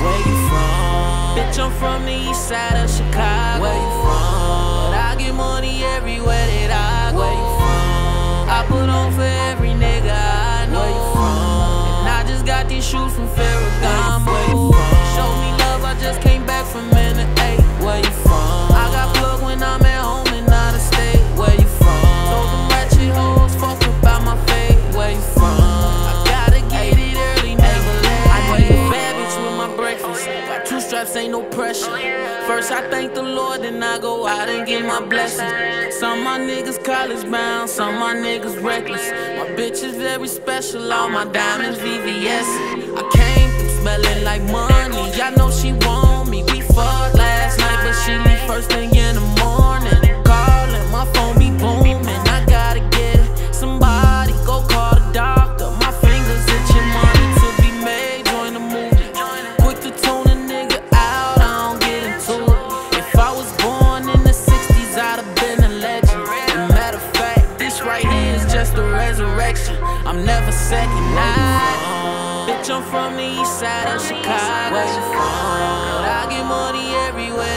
Where you from? Bitch, I'm from the east side of Chicago. Where you from? But I get money everywhere that I go. Where you from? I put on for every nigga I know. Where you from? And I just got these shoes from Ferris. First I thank the Lord, then I go out and get my blessings. Some my niggas college bound, some my niggas reckless. My bitch is very special, all my diamonds VVS. I came smelling like money. Y'all know she I'm never second now. Bitch, I'm from the east side of Chicago. Where you from? I get money everywhere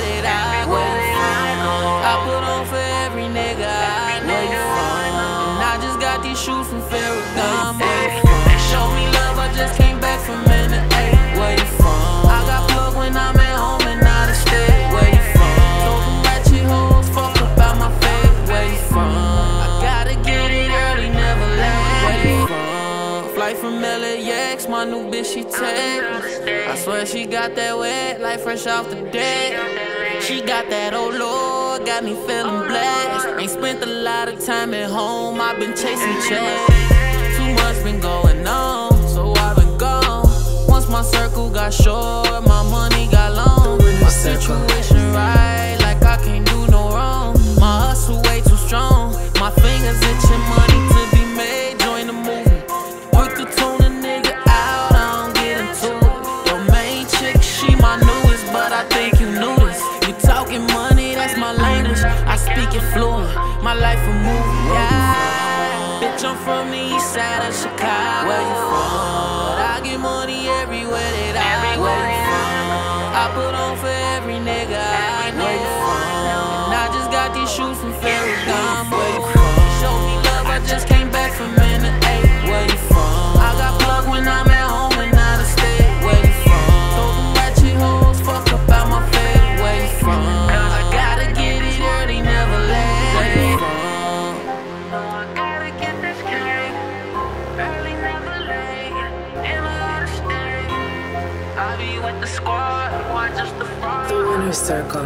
from? Flight from LAX, my new bitch, she take. I swear she got that wet, like fresh off the deck. She got that, oh Lord, got me feeling blessed. Ain't spent a lot of time at home, I've been chasing checks. Too much been going on, so I've been gone. Once my circle got short, Talking money, that's my language. I speak it fluent. My life a movie. Yeah. Bitch, I'm from the east side of Chicago. Where you from? I get money everywhere that I go. Where you from? I put on for every nigga I know. Where you from? And I just got these shoes the squad, why just the fraud? The winner's circle.